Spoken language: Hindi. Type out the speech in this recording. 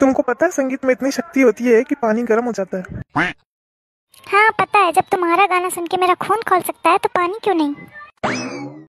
तुमको पता है, संगीत में इतनी शक्ति होती है कि पानी गर्म हो जाता है। हाँ पता है, जब तुम्हारा गाना सुन के मेरा खून खोल सकता है तो पानी क्यों नहीं?